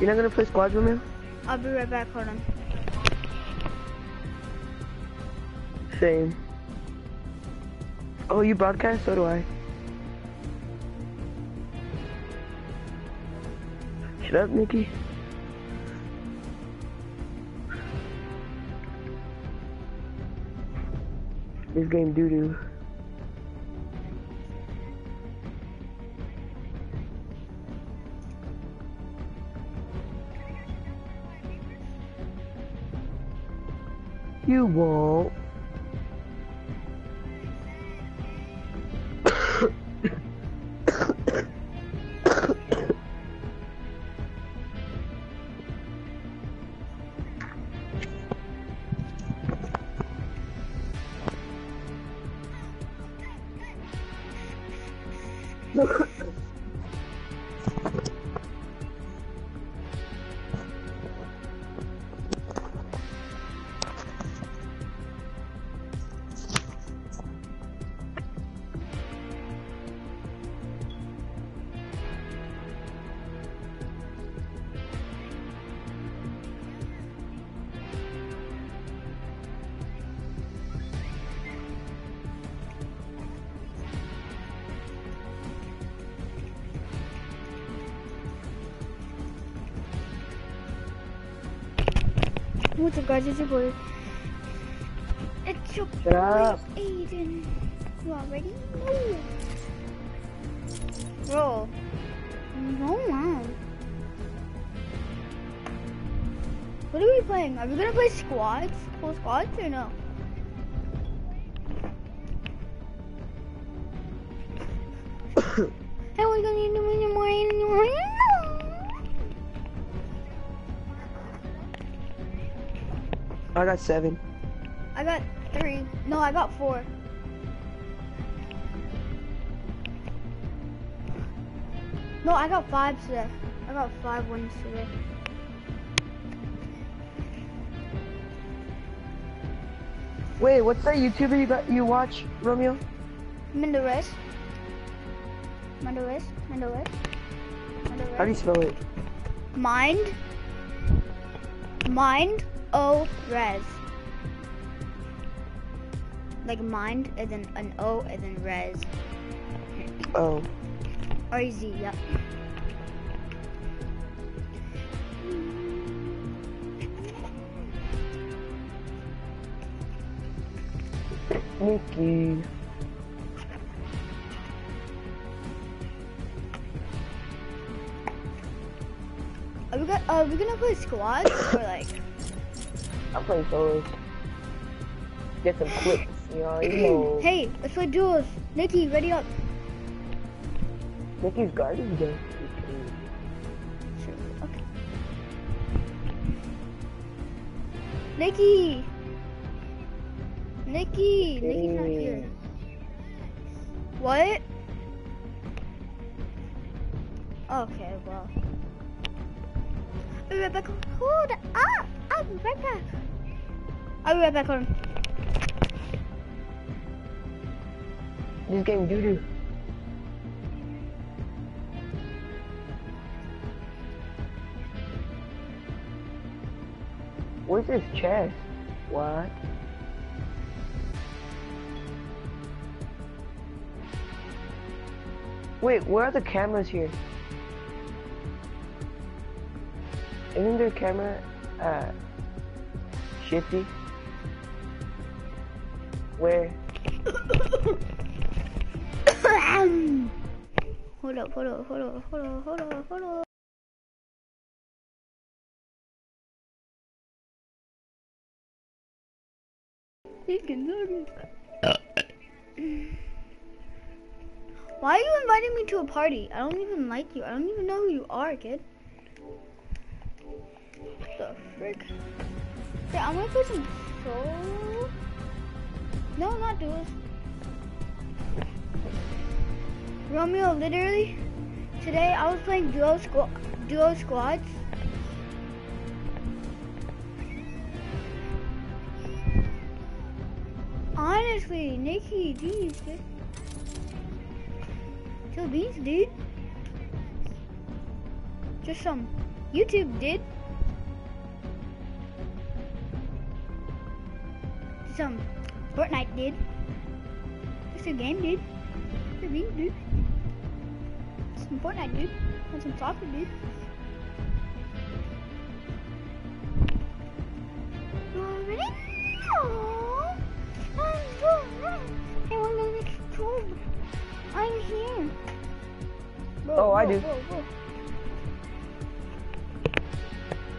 You're not gonna play squads with me? I'll be right back. Hold on. Same. Oh, you broadcast? So do I. Shut up, Nikki. This game doo doo You won't. What's up, guys? It's your boy. It's your Shut up. boy, Aiden. You already know. Bro. No, man. What are we playing? Are we gonna play squads? Full squads or no? I got seven. I got three. No, I got four. No, I got five today. I got five wins today. Wait, what's that YouTuber you got you watch, Romeo? Menderes. Menderes. Menderes. How do you spell it? Mind. Mind. O. Res. Like mind, and then an O, and then res. Oh. R Z. Yep. Nikki. Are we gonna, are we gonna play squads or like? I'm playing solos. Get some clips, you know, you know. hey, let's play duels. Nikki, ready up. Nikki's guarding again. Okay. Nikki. Nikki. Nikki's not here. What? Okay, well. Back. Hold up. I'll be right back. I'll be right back on. This game doo doo. Where's his chest? What? Wait, where are the cameras here? Isn't their camera uh shifty? Where? hold up, hold up, hold up, hold up, hold up, hold up. You can do this. Why are you inviting me to a party? I don't even like you. I don't even know who you are, kid. The frick? Yeah, I'm gonna put some solo. No, not duels. Romeo, literally, today I was playing duo squad, duo squads. Honestly, Nikki, geez, dude. Beats, dude. Just some YouTube, dude. Some Fortnite, dude. Just a game, dude. Just a game, dude. Some Fortnite, dude. And some soccer, dude. Already? No. I'm here. Bro, Oh, I bro, do. bro, bro.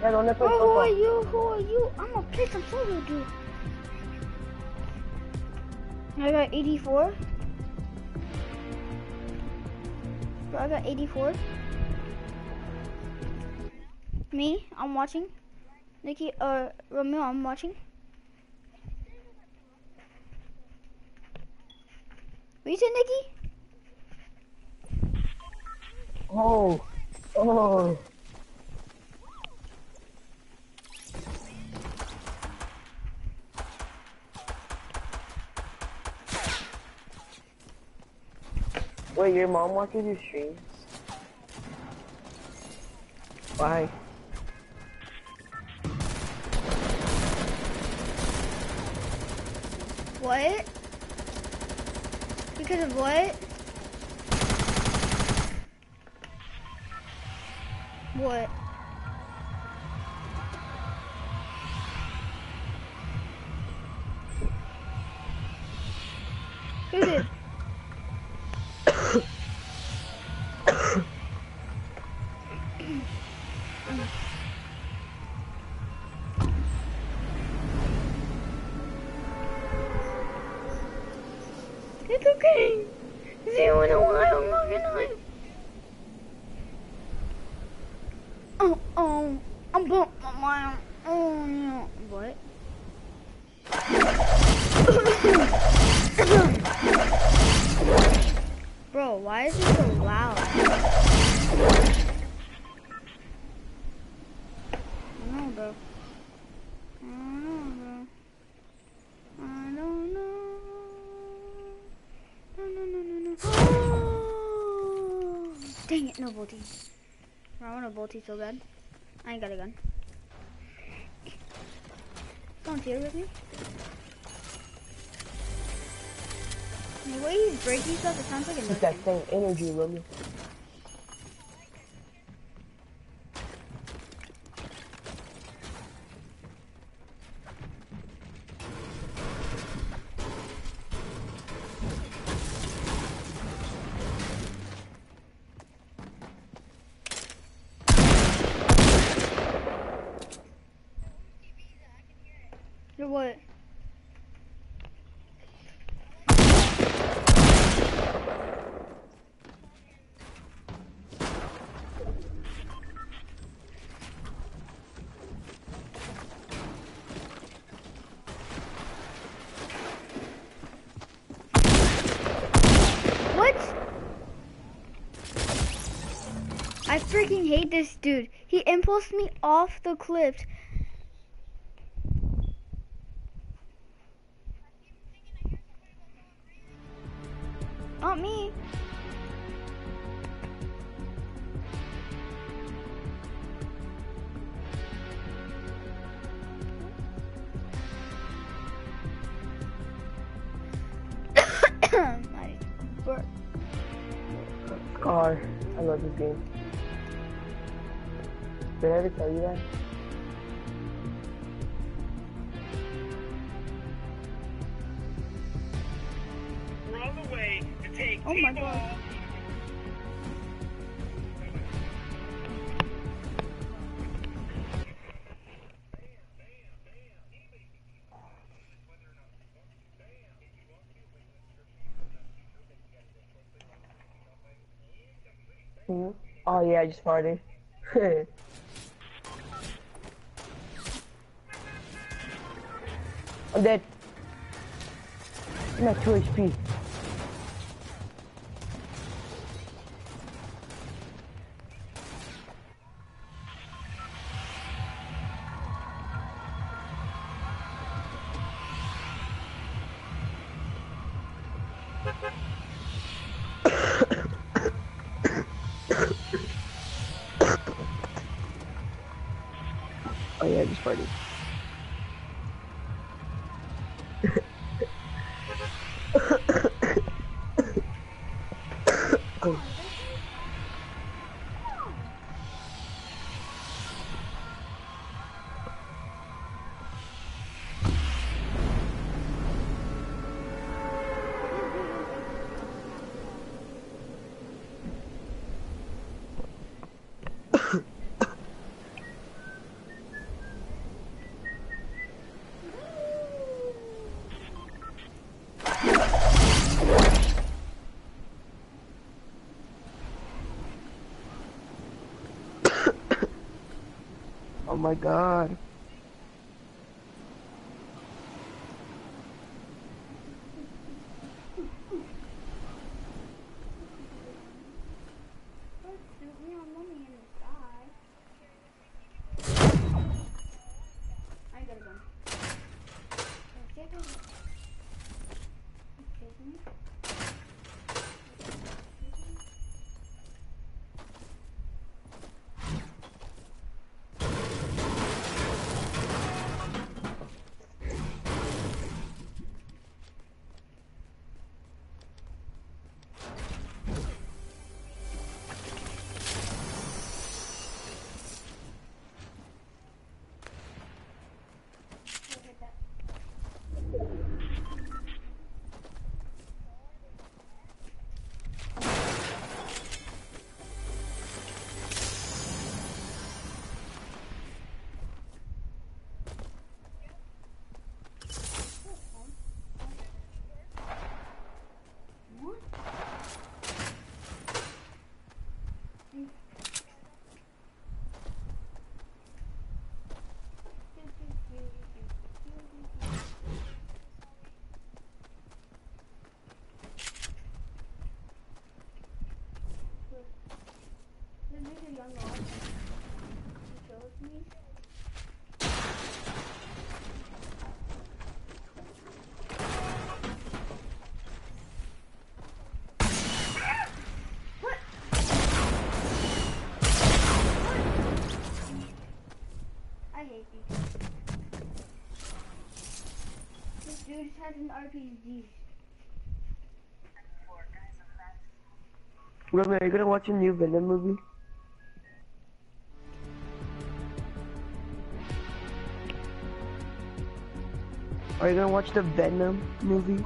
Yeah, ¿dónde fue Bro, who are you? Who are you? I'm gonna play some solo, dude. I got 84. Bro, I got 84. Me, I'm watching. Nikki, uh, Romeo, I'm watching. What you said, Nikki? Oh, oh. Wait, your mom watches your streams? Why? What? Because of what? What? No bolty. I want a bolty so bad. I ain't got a gun. Here with me. The way he's breaking stuff, it sounds like a Keep that same energy, Lily. What? I freaking hate this dude. He impulsed me off the cliff. Scar. I love this game. Did I ever tell you that? We're on the way to take Oh my people. God. I just farted. I'm dead. I'm at 2 HP. Yeah, just party. My god. I gotta go. This a young dog. He shows me. I hate dude has an RPG. Romy, are you gonna watch a new Venom movie? Are you gonna watch the Venom movie?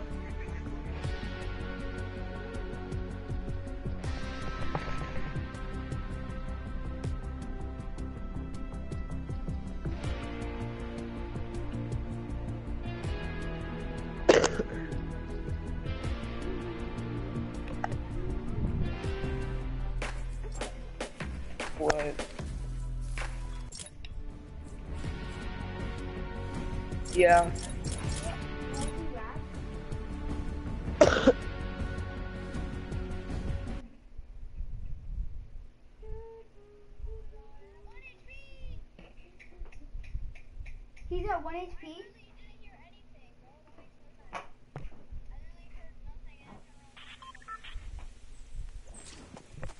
At 1 HP.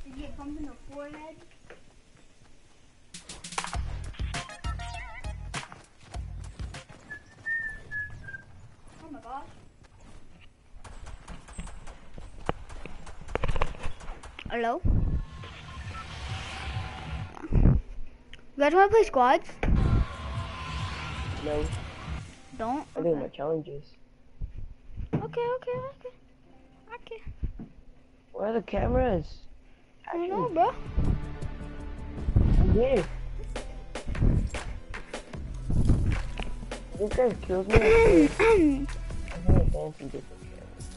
Did you get bumped in the forehead? Oh my gosh. Hello? You guys want to play squads? Don't? I think Okay. my challenges. Okay, okay, okay. Okay. Where are the cameras? I don't know, bro. Yeah. This guy kills me. I'm gonna fancy different cameras.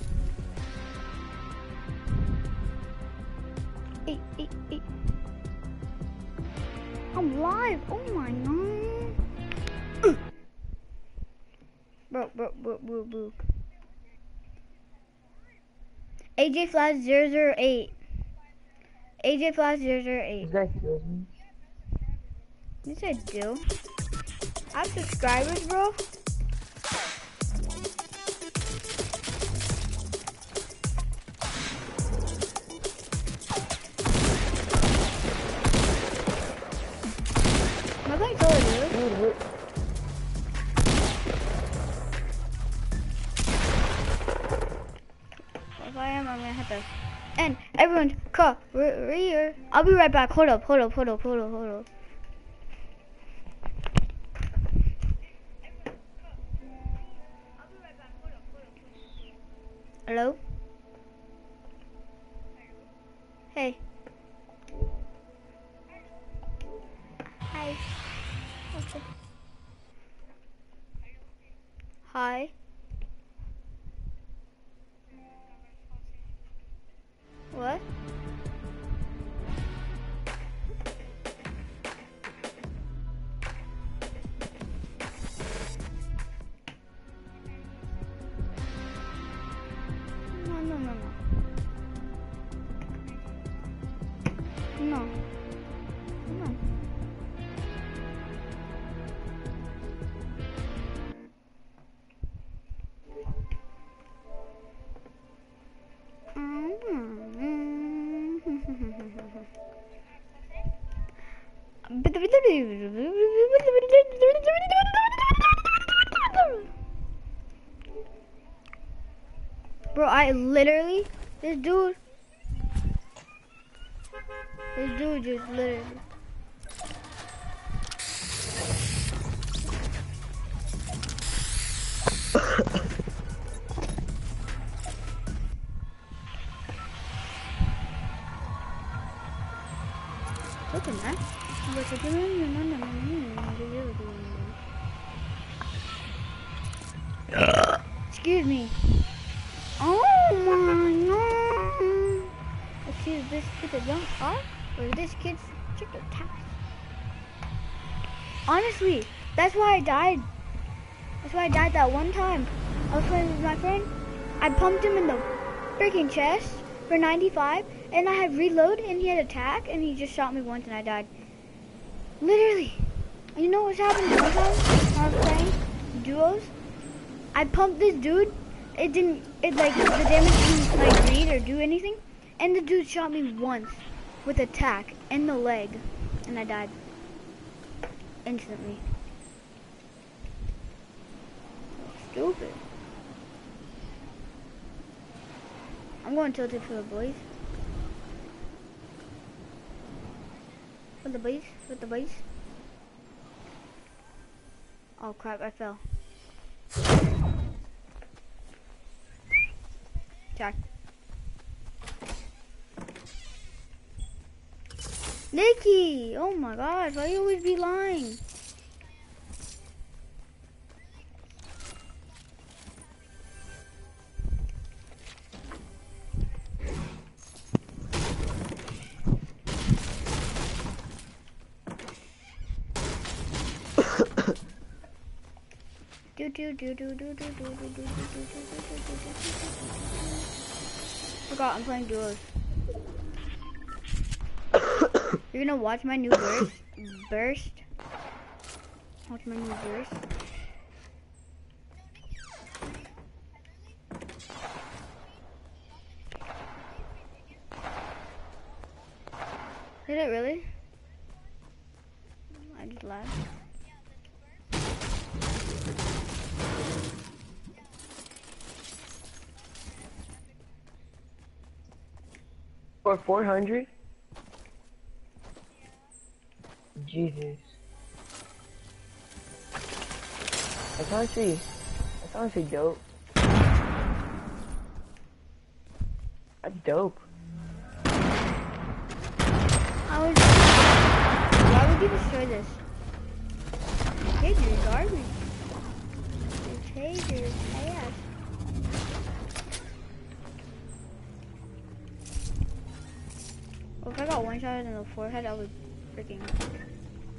Eight, eight, eight. I'm live. Oh my god. Bro, bro, bro, bro, bro. AJ Flash 008. AJ Flash 008. This guy kills me. Yes, I do. I have subscribers, bro. Career. I'll be right back. Hold up, hold up, hold up, hold up, hold up. Hello? Hey. Hi. Up? Hi. This dude, this dude just literally. Look at that. Excuse me. Oh my god. This kid a young? Or is this kid's chicken tax? Honestly, that's why I died. That's why I died that one time. I was playing with my friend. I pumped him in the freaking chest for 95, and I had reload, and he had attack, and he just shot me once, and I died. Literally. You know what's happened one time when I was playing duos? I pumped this dude. It didn't. It like the damage didn't like read or do anything, and the dude shot me once with a attack in the leg, and I died instantly. Stupid. I'm going tilted for the boys. For the boys. For the boys. Oh crap! I fell. Jack. Nikki! Oh my gosh, why you always be lying? Do do do do do do do do do do do do do do Forgot I'm playing duos. You're gonna watch my new burst. burst. Watch my new burst. Did it really? I just laughed. For 400? Jesus. That's honestly, that's honestly dope. That's dope. I was. Why would you destroy this? Pager is garbage. Pager is ass. Well, if I got one shot in the forehead, I would freaking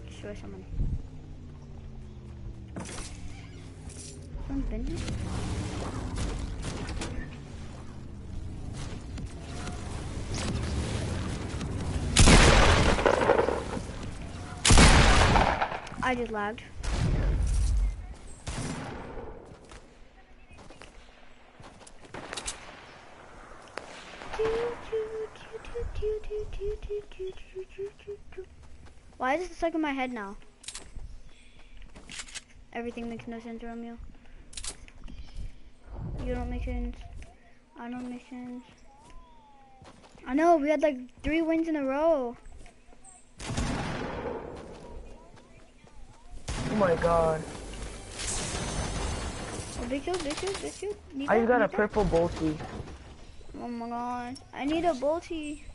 destroy someone. Someone's been here? I just lagged. Why is it stuck in my head now? Everything makes no sense, Romeo. You don't make sense. I don't make sense. I know, we had like three wins in a row. Oh my god. Oh, big shield, big shield, big shield. Need I that, got a that? purple bolty. Oh my god. I need a bolty.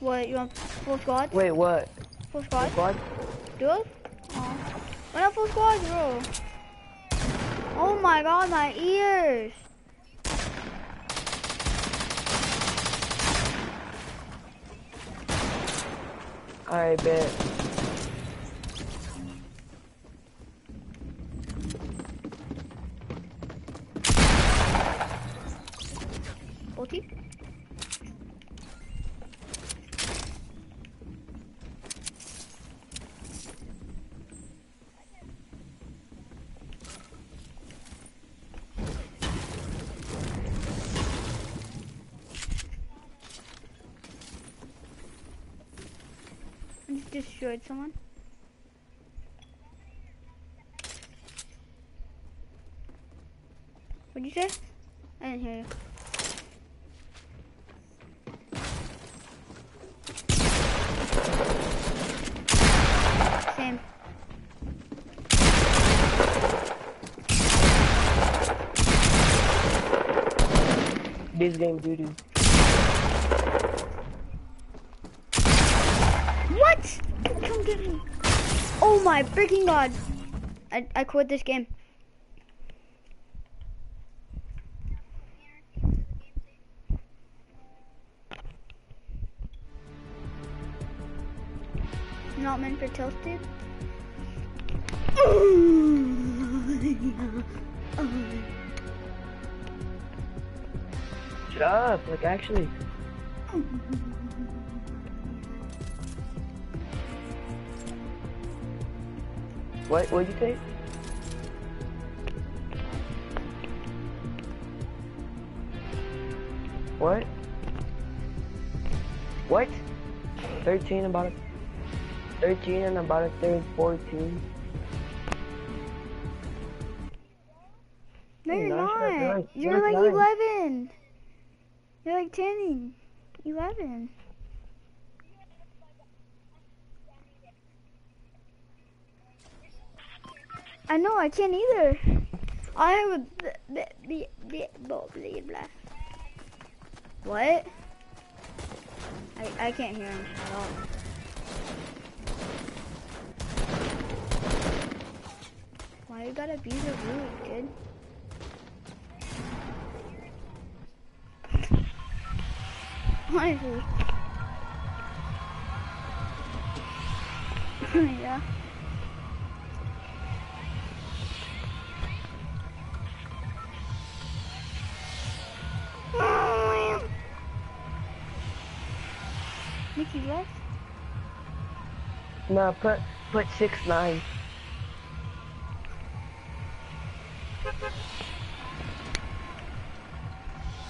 What, you want full squad? Wait, what? Full squad? Squad? Do it? Oh. Why not full squad, bro? Oh my god, my ears. I bet. Bolty? I just destroyed someone. What'd you say? I didn't hear you. Same. This game doo. My freaking god. I, I quit this game. Not meant for toasted. Shut up, like actually. What? What'd you say? What? What? 13 about a 13 and about a third 14. No, you're not. You're Nice, like nice. 11. You're like 10. 11. I know, I can't either. I have a b- b- b- blah, blah, blah. What? I, I can't hear him at all. Why you gotta be the rude, kid? Honestly. yeah. Mickey left? No, put put six nine.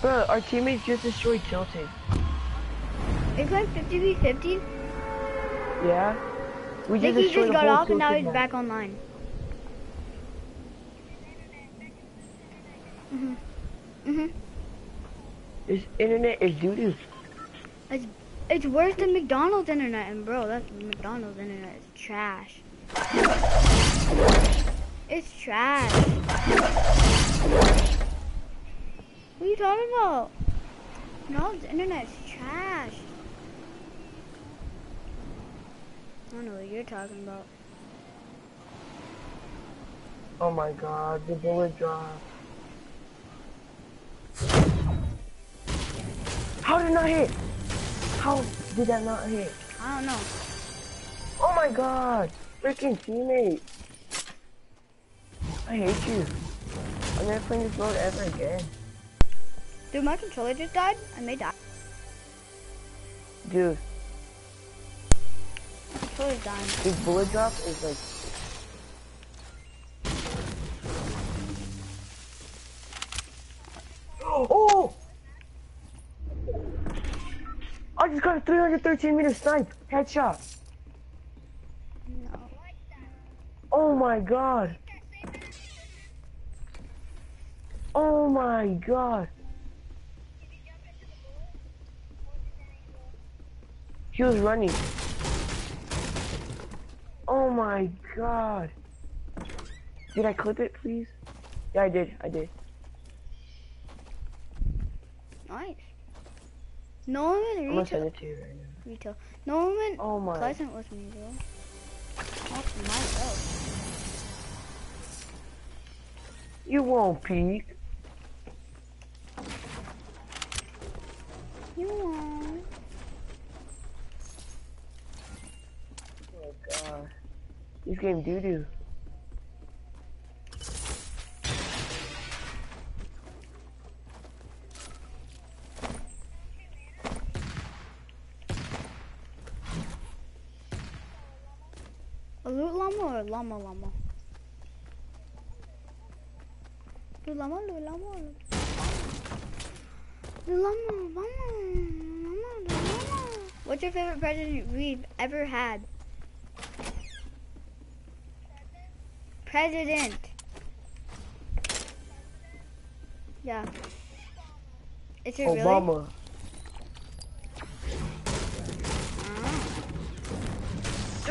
Bro, our teammates just destroyed Tilted. It's like 50 v 50. Yeah? We just Mickey just got off and now he's back online. Mhm. Mhm. This internet is doo doo. It's it's worse than McDonald's internet, and bro, that's McDonald's internet is trash. It's trash. What are you talking about? McDonald's internet is trash. I don't know what you're talking about. Oh my god, the bullet drop. How did it not hit? How did that not hit? I don't know. Oh my god! Freaking teammate! I hate you. I'm never playing this mode ever again. Dude, my controller just died. I may die. Dude, My controller's dying. this bullet drop is like... 313 meter snipe. Headshot. No. Oh my god. Oh my god. He was running. Oh my god. Did I clip it, please? Yeah, I did. I did. Nice. Norman I'm gonna retail. send it to you right now. Retail. Norman Oh my. Pleasant with me, bro. That's myself. You won't peek. You won't. Oh god. This game doo doo. Llama llama llama? Llama, loot llama, loot llama, llama. What's your favorite president we've ever had? President. Yeah. Is it really? Obama. Ah.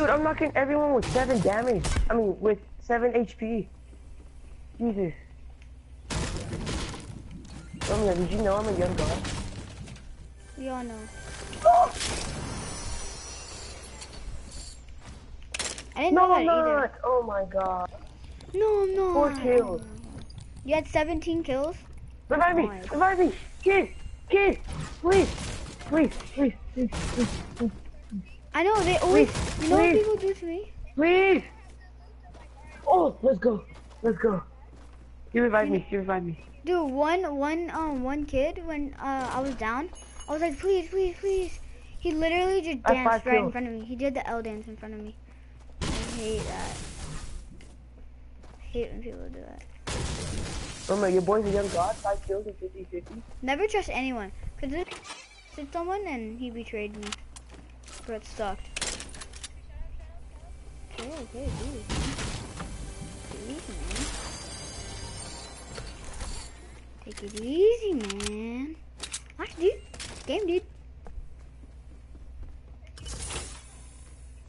Dude, I'm knocking everyone with seven damage. I mean, with seven HP. Jesus. Romeo, did you know I'm a young god? We all know. I didn't No, know I'm that either. not. Oh my god. No, I'm not. Four kills. You had 17 kills? Revive me! Revive me! Kid! Kid! Please! Please! Please! Please! Please! Please! I know, they always, Please, you know what people do to me? Please! Oh, let's go. Let's go. You revive me. You revive me. Dude, one, one, um, one kid, when, uh, I was down, I was like, please, please, please. He literally just danced right in front of me. He did the L dance in front of me. I hate that. I hate when people do that. Romeo, your boy's a young god. Five kills and 50 50. Never trust anyone. Cause did someone and he betrayed me. It sucked. Okay, okay, dude. Take it easy, man. Take it easy, man. Nice, dude. Game, dude.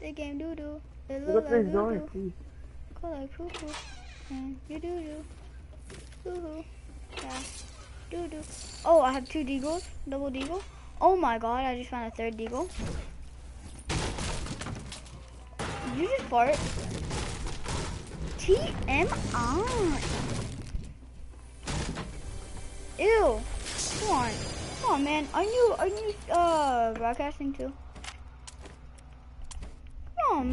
The game doo doo. It Go look through like his doo doo. please. Go like poo poo. And you doo doo. Hoo hoo. Yeah. Doo doo. Oh, I have two deagles. Double deagle. Oh my god, I just found a third deagle. You just fart? TMI. Ew. Come on. Come on, man. Aren't you, aren't you, uh, broadcasting too? Come on.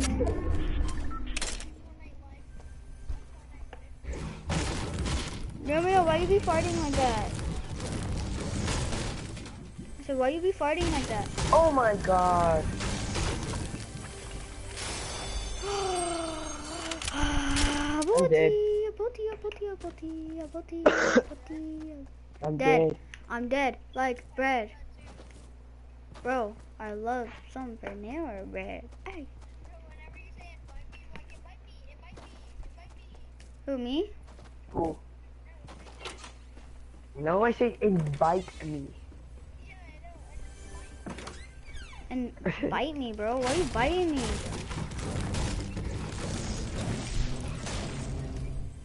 Romeo, why you be farting like that? I said, why you be farting like that? Oh my god. I'm dead. I'm Dead. dead. I'm dead, like bread. Bro, I love some vanilla bread. Hey. Who, me? Cool. No, I say invite me. And bite me, bro. Why are you biting me?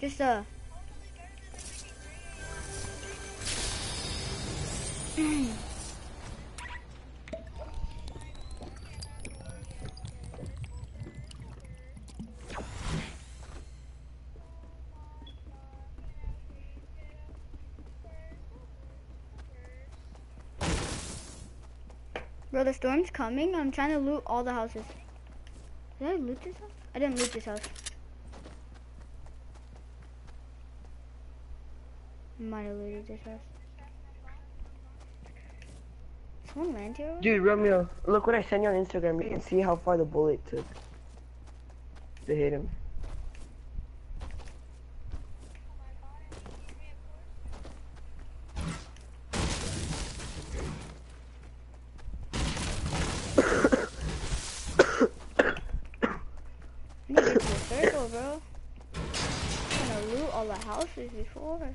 Just uh Bro, the storm's coming. I'm trying to loot all the houses. Did I loot this house? I didn't loot this house. Might have looted this house. Someone land here? Dude, Romeo, look what I sent you on Instagram. You can see how far the bullet took to hit him. I need to get circle, bro. I'm gonna loot all the houses before.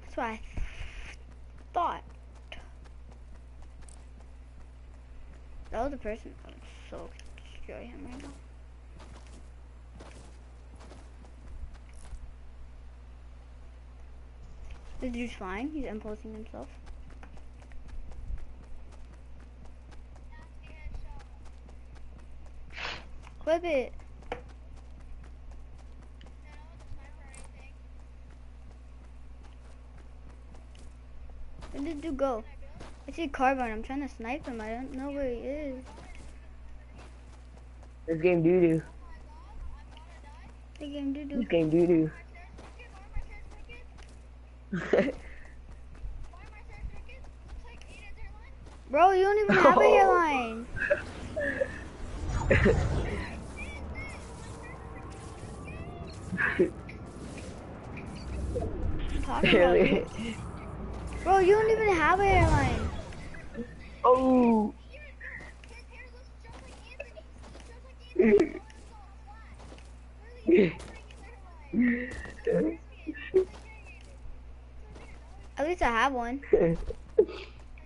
That's what I thought. That was the person. I'm so destroy him right now. The dude's fine. He's imposing himself. Clip it. Did you go? I see Carbon. I'm trying to snipe him. I don't know where he is. This game doo doo. The game doo doo. This game doo doo. Bro, you don't even have a hairline. Talking about really? you. Bro, you don't even have a hairline. Oh. At least I have one.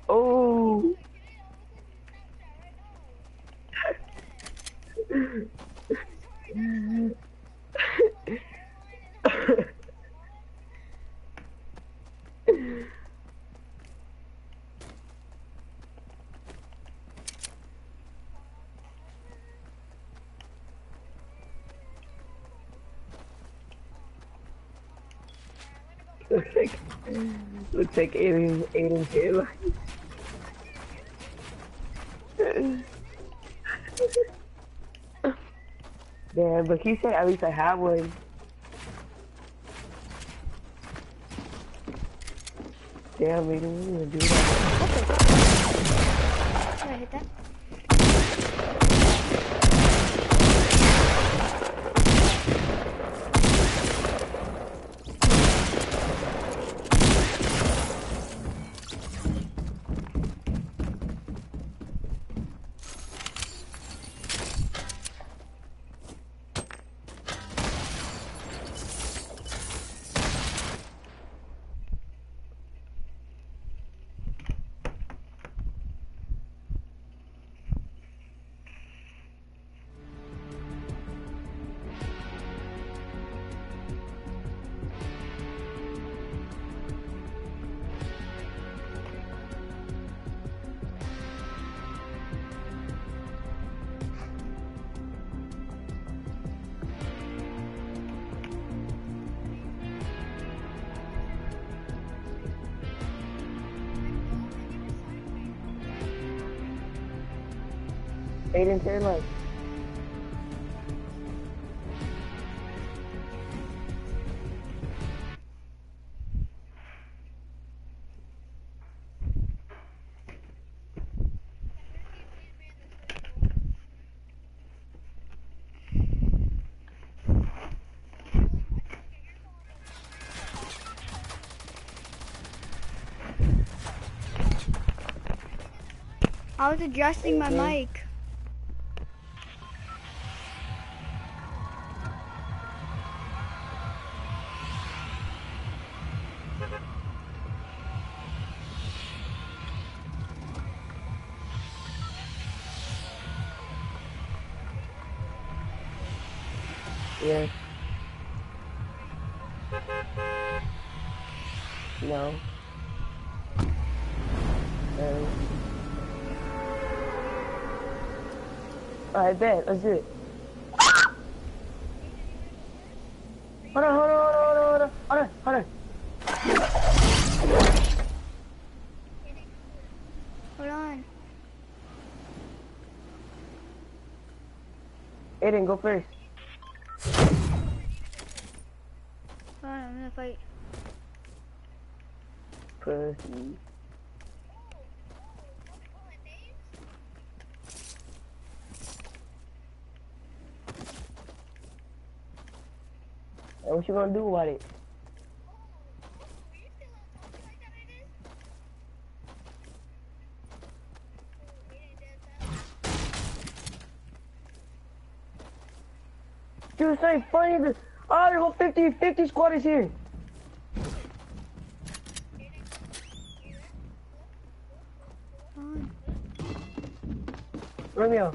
oh. looks like looks like Aiden Aiden's hairline. Damn, but he said at least I have one. Damn, we didn't even do that. What? Did I hit that? Hairline. I was adjusting my Mhm. mic. Alright, bet. Let's do it. Hold on, hold on, hold on, hold on, hold on, hold on. Hold on. Aiden, go first. Hold on, I'm gonna fight. Pussy. What you gonna do about it? Dude, not funny. Oh, the whole 50, 50 squad is here. Romeo,